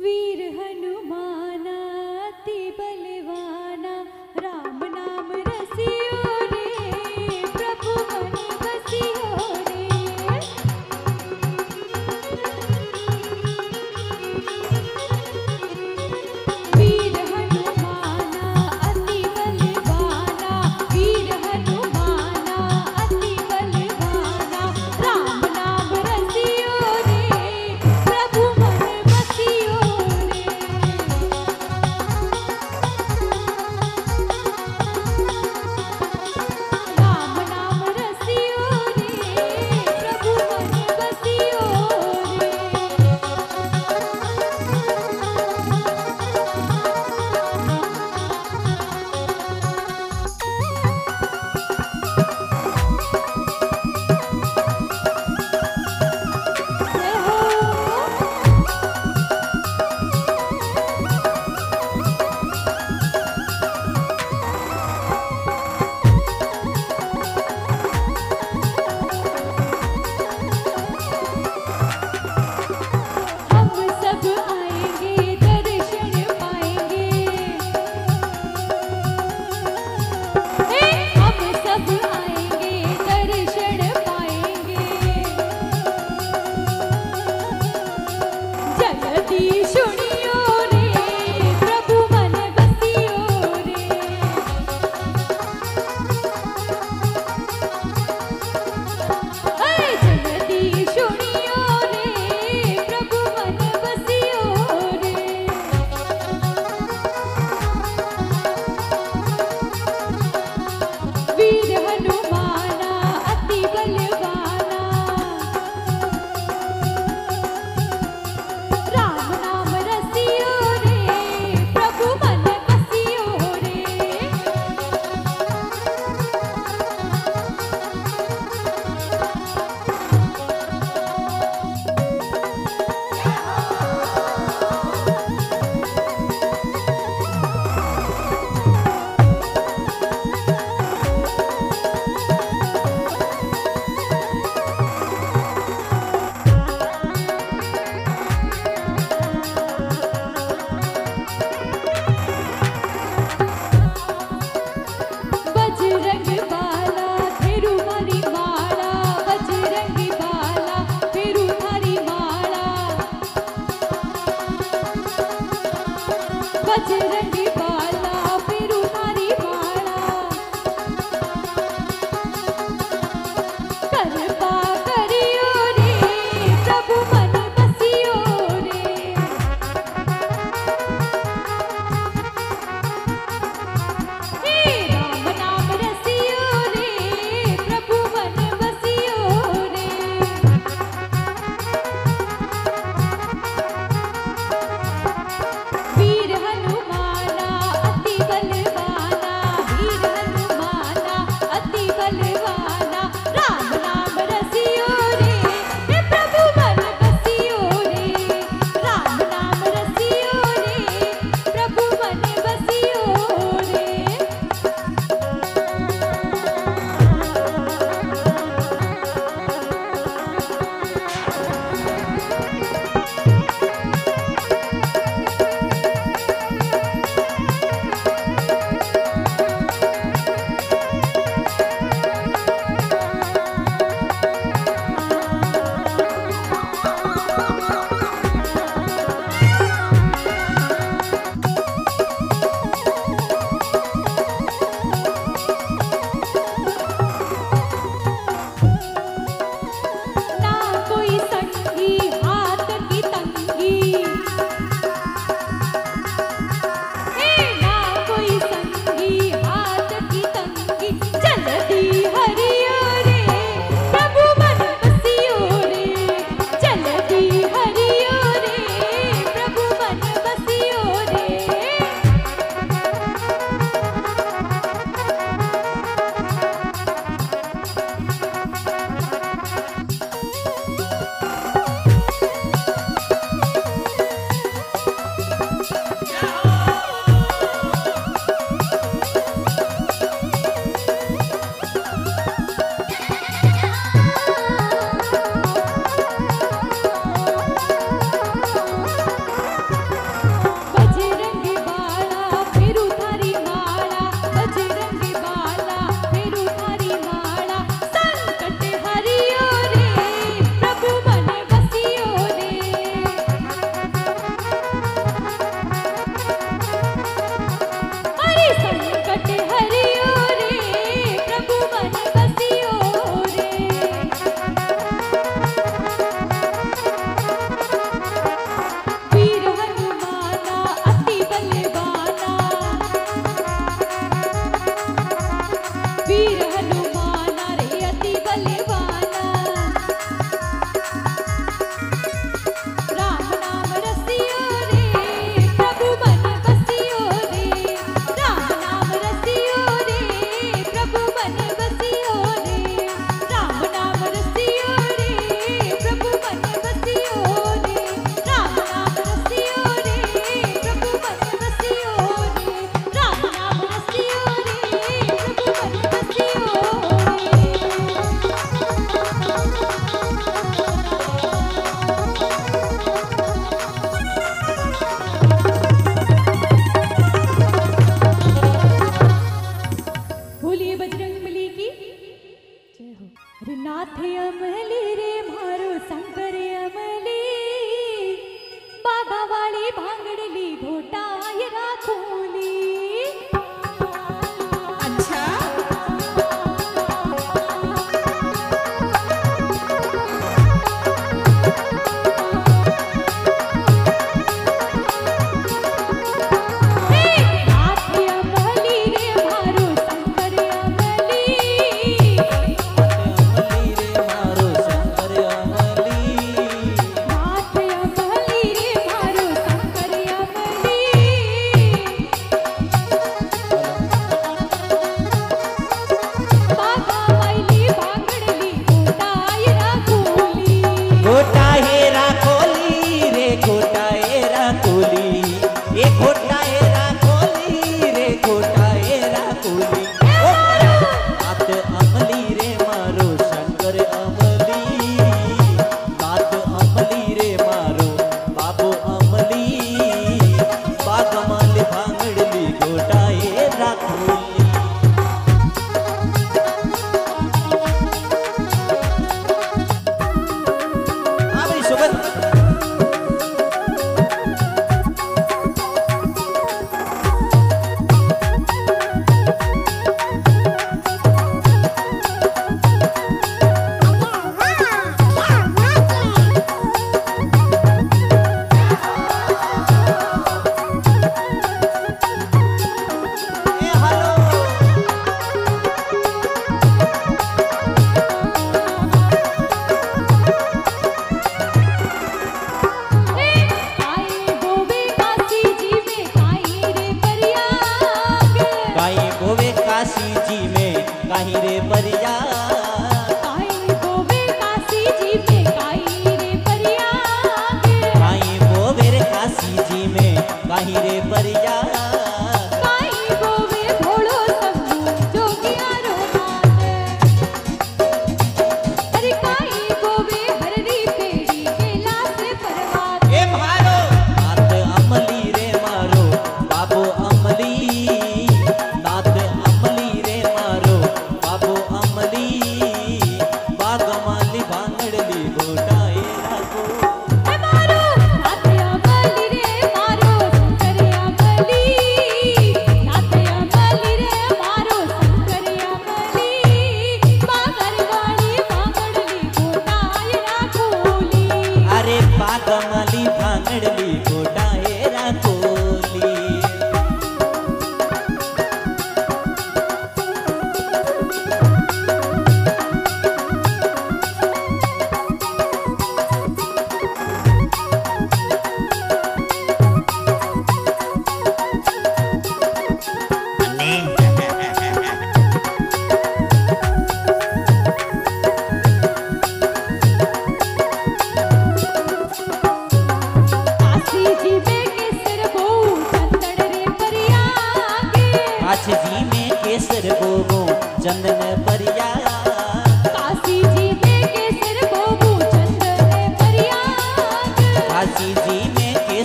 वीर हनुमाना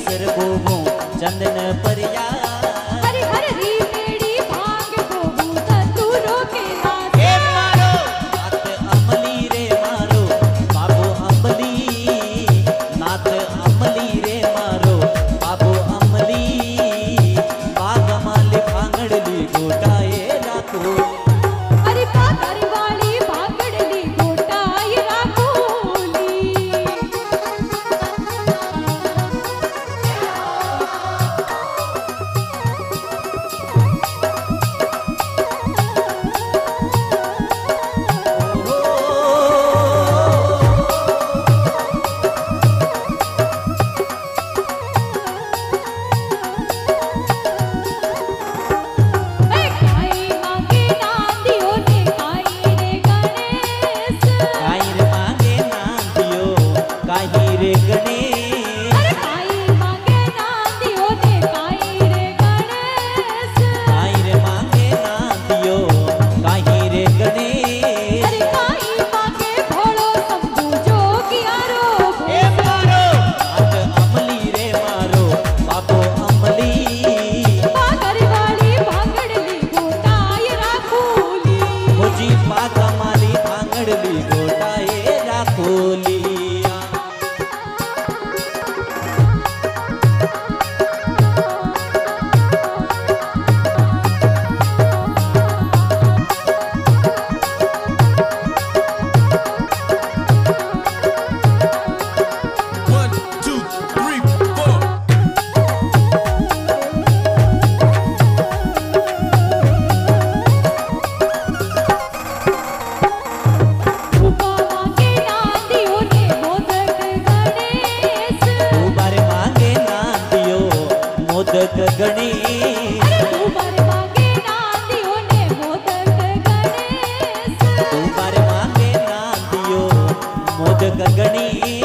केसर गोगो चंदन परिया गगनी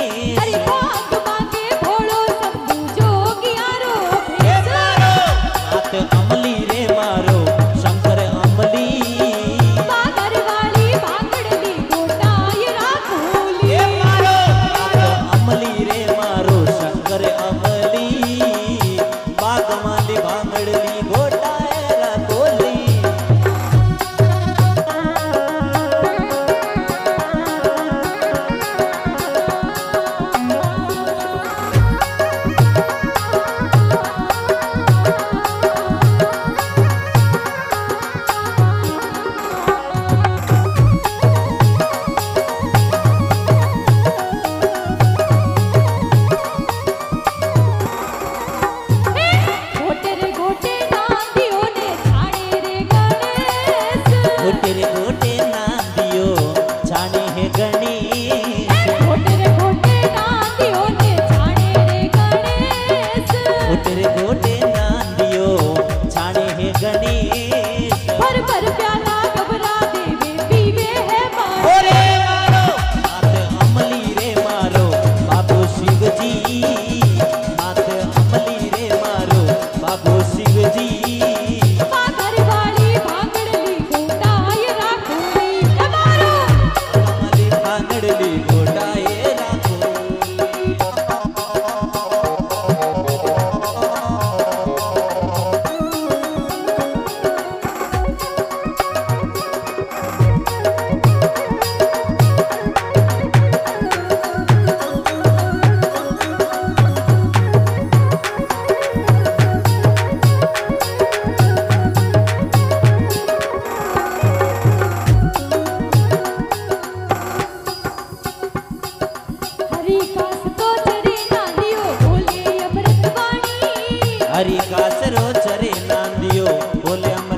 आसरो चरे नांदियो बोले अमर